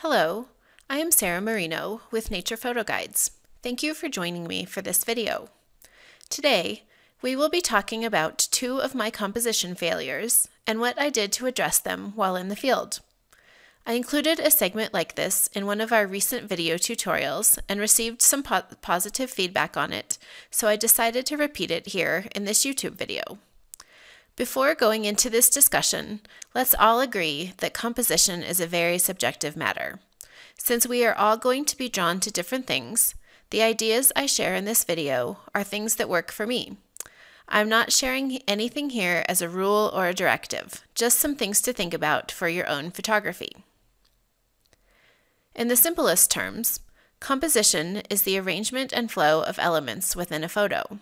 Hello, I am Sarah Marino with Nature Photo Guides. Thank you for joining me for this video. Today, we will be talking about two of my composition failures and what I did to address them while in the field. I included a segment like this in one of our recent video tutorials and received some po positive feedback on it, so I decided to repeat it here in this YouTube video. Before going into this discussion, let's all agree that composition is a very subjective matter. Since we are all going to be drawn to different things, the ideas I share in this video are things that work for me. I'm not sharing anything here as a rule or a directive, just some things to think about for your own photography. In the simplest terms, composition is the arrangement and flow of elements within a photo.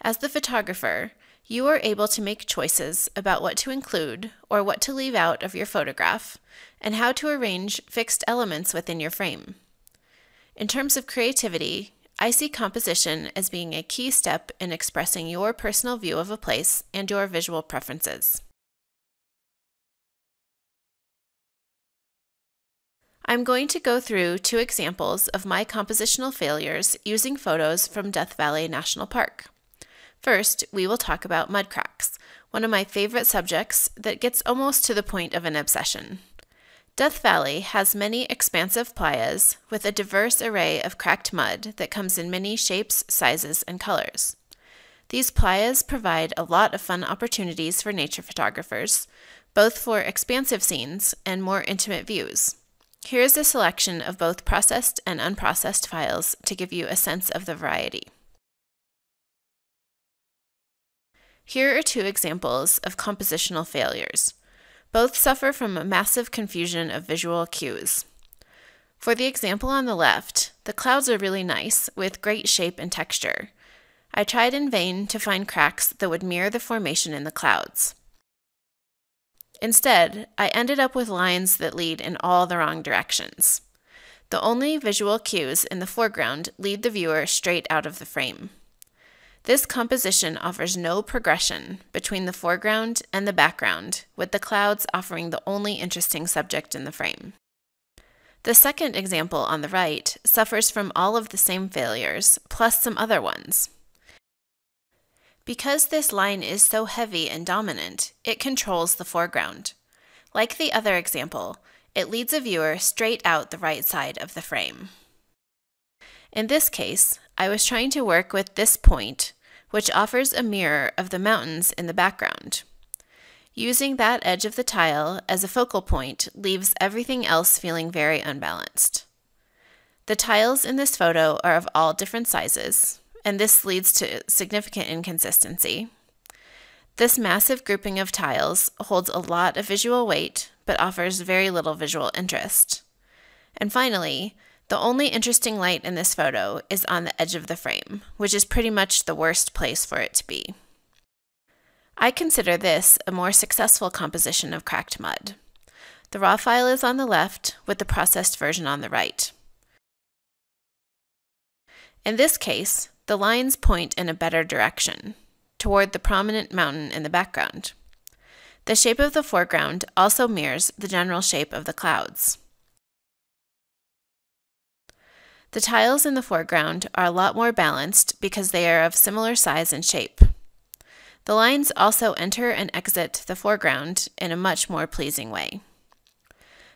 As the photographer, you are able to make choices about what to include or what to leave out of your photograph and how to arrange fixed elements within your frame. In terms of creativity, I see composition as being a key step in expressing your personal view of a place and your visual preferences. I'm going to go through two examples of my compositional failures using photos from Death Valley National Park. First, we will talk about mud cracks, one of my favorite subjects that gets almost to the point of an obsession. Death Valley has many expansive playas with a diverse array of cracked mud that comes in many shapes, sizes, and colors. These playas provide a lot of fun opportunities for nature photographers, both for expansive scenes and more intimate views. Here is a selection of both processed and unprocessed files to give you a sense of the variety. Here are two examples of compositional failures. Both suffer from a massive confusion of visual cues. For the example on the left, the clouds are really nice, with great shape and texture. I tried in vain to find cracks that would mirror the formation in the clouds. Instead, I ended up with lines that lead in all the wrong directions. The only visual cues in the foreground lead the viewer straight out of the frame. This composition offers no progression between the foreground and the background, with the clouds offering the only interesting subject in the frame. The second example on the right suffers from all of the same failures, plus some other ones. Because this line is so heavy and dominant, it controls the foreground. Like the other example, it leads a viewer straight out the right side of the frame. In this case, I was trying to work with this point, which offers a mirror of the mountains in the background. Using that edge of the tile as a focal point leaves everything else feeling very unbalanced. The tiles in this photo are of all different sizes, and this leads to significant inconsistency. This massive grouping of tiles holds a lot of visual weight, but offers very little visual interest. And finally, the only interesting light in this photo is on the edge of the frame, which is pretty much the worst place for it to be. I consider this a more successful composition of cracked mud. The raw file is on the left, with the processed version on the right. In this case, the lines point in a better direction, toward the prominent mountain in the background. The shape of the foreground also mirrors the general shape of the clouds. The tiles in the foreground are a lot more balanced because they are of similar size and shape. The lines also enter and exit the foreground in a much more pleasing way.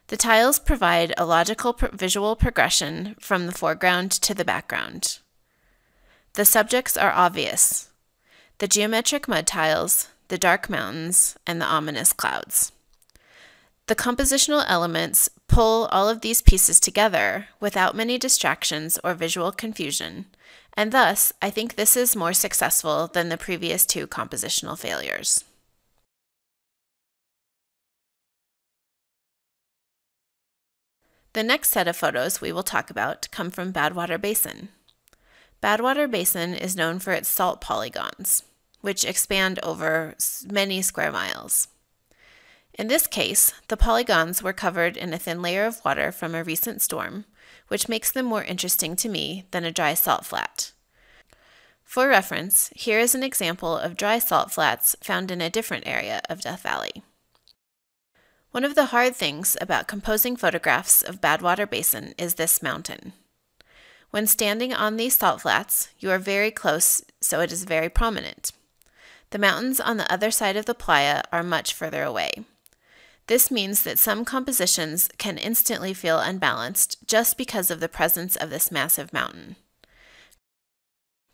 The tiles provide a logical visual progression from the foreground to the background. The subjects are obvious the geometric mud tiles, the dark mountains, and the ominous clouds. The compositional elements pull all of these pieces together without many distractions or visual confusion, and thus I think this is more successful than the previous two compositional failures. The next set of photos we will talk about come from Badwater Basin. Badwater Basin is known for its salt polygons, which expand over many square miles. In this case, the polygons were covered in a thin layer of water from a recent storm, which makes them more interesting to me than a dry salt flat. For reference, here is an example of dry salt flats found in a different area of Death Valley. One of the hard things about composing photographs of Badwater Basin is this mountain. When standing on these salt flats, you are very close, so it is very prominent. The mountains on the other side of the playa are much further away. This means that some compositions can instantly feel unbalanced just because of the presence of this massive mountain.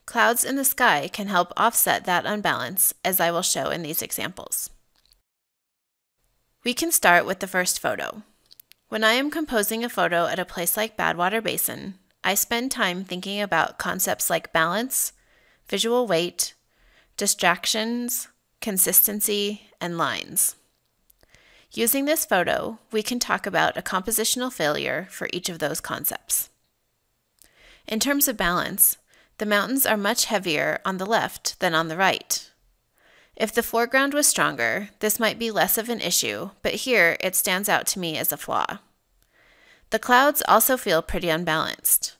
Clouds in the sky can help offset that unbalance, as I will show in these examples. We can start with the first photo. When I am composing a photo at a place like Badwater Basin, I spend time thinking about concepts like balance, visual weight, distractions, consistency, and lines. Using this photo, we can talk about a compositional failure for each of those concepts. In terms of balance, the mountains are much heavier on the left than on the right. If the foreground was stronger, this might be less of an issue, but here it stands out to me as a flaw. The clouds also feel pretty unbalanced.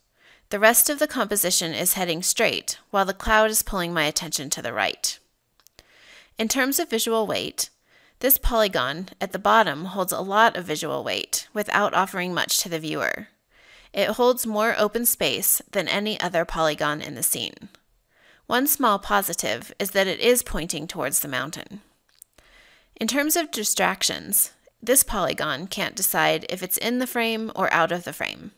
The rest of the composition is heading straight, while the cloud is pulling my attention to the right. In terms of visual weight, this polygon at the bottom holds a lot of visual weight without offering much to the viewer. It holds more open space than any other polygon in the scene. One small positive is that it is pointing towards the mountain. In terms of distractions, this polygon can't decide if it's in the frame or out of the frame.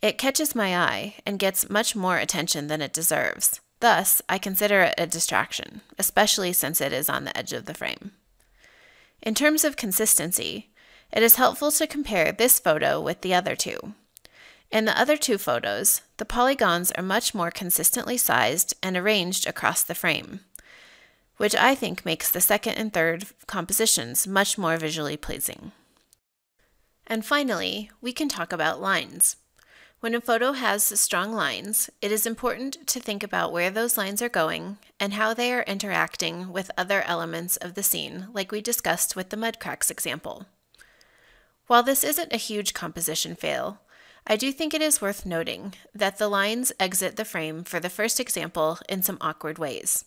It catches my eye and gets much more attention than it deserves. Thus, I consider it a distraction, especially since it is on the edge of the frame. In terms of consistency, it is helpful to compare this photo with the other two. In the other two photos, the polygons are much more consistently sized and arranged across the frame, which I think makes the second and third compositions much more visually pleasing. And finally, we can talk about lines. When a photo has strong lines, it is important to think about where those lines are going and how they are interacting with other elements of the scene, like we discussed with the mud cracks example. While this isn't a huge composition fail, I do think it is worth noting that the lines exit the frame for the first example in some awkward ways.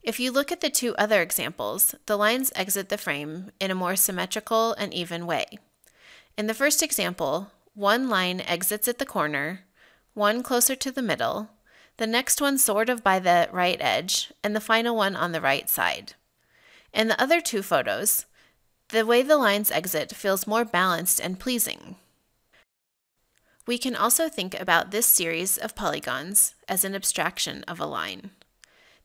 If you look at the two other examples, the lines exit the frame in a more symmetrical and even way. In the first example, one line exits at the corner, one closer to the middle, the next one sort of by the right edge, and the final one on the right side. In the other two photos, the way the lines exit feels more balanced and pleasing. We can also think about this series of polygons as an abstraction of a line.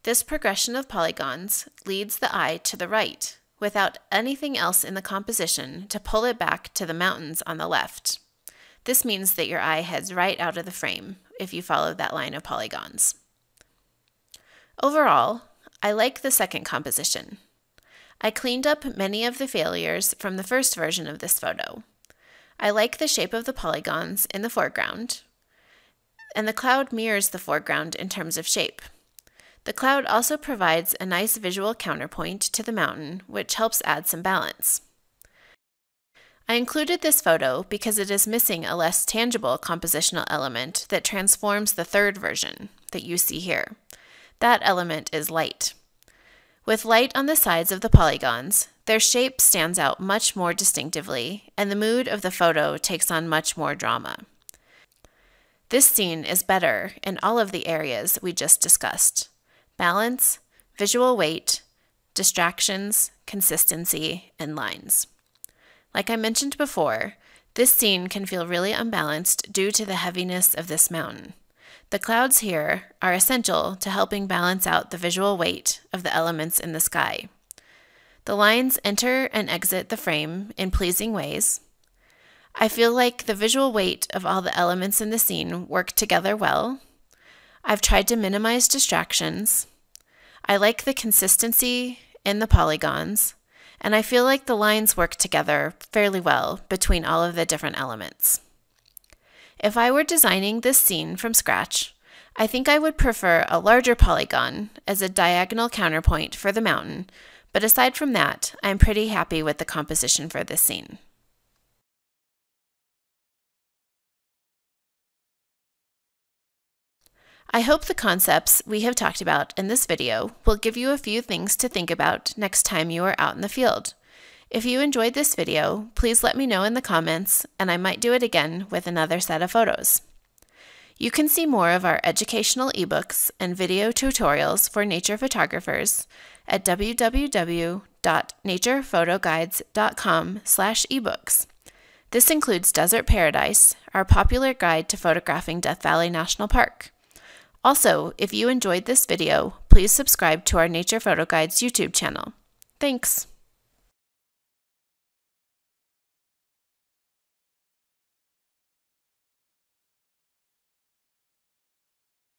This progression of polygons leads the eye to the right, without anything else in the composition to pull it back to the mountains on the left. This means that your eye heads right out of the frame if you follow that line of polygons. Overall, I like the second composition. I cleaned up many of the failures from the first version of this photo. I like the shape of the polygons in the foreground, and the cloud mirrors the foreground in terms of shape. The cloud also provides a nice visual counterpoint to the mountain, which helps add some balance. I included this photo because it is missing a less tangible compositional element that transforms the third version that you see here. That element is light. With light on the sides of the polygons, their shape stands out much more distinctively, and the mood of the photo takes on much more drama. This scene is better in all of the areas we just discussed balance, visual weight, distractions, consistency, and lines. Like I mentioned before, this scene can feel really unbalanced due to the heaviness of this mountain. The clouds here are essential to helping balance out the visual weight of the elements in the sky. The lines enter and exit the frame in pleasing ways. I feel like the visual weight of all the elements in the scene work together well. I've tried to minimize distractions. I like the consistency in the polygons, and I feel like the lines work together fairly well between all of the different elements. If I were designing this scene from scratch, I think I would prefer a larger polygon as a diagonal counterpoint for the mountain but aside from that, I'm pretty happy with the composition for this scene. I hope the concepts we have talked about in this video will give you a few things to think about next time you are out in the field. If you enjoyed this video, please let me know in the comments and I might do it again with another set of photos. You can see more of our educational ebooks and video tutorials for nature photographers at www.naturephotoguides.com/ebooks. This includes Desert Paradise, our popular guide to photographing Death Valley National Park. Also, if you enjoyed this video, please subscribe to our Nature Photo Guides YouTube channel. Thanks!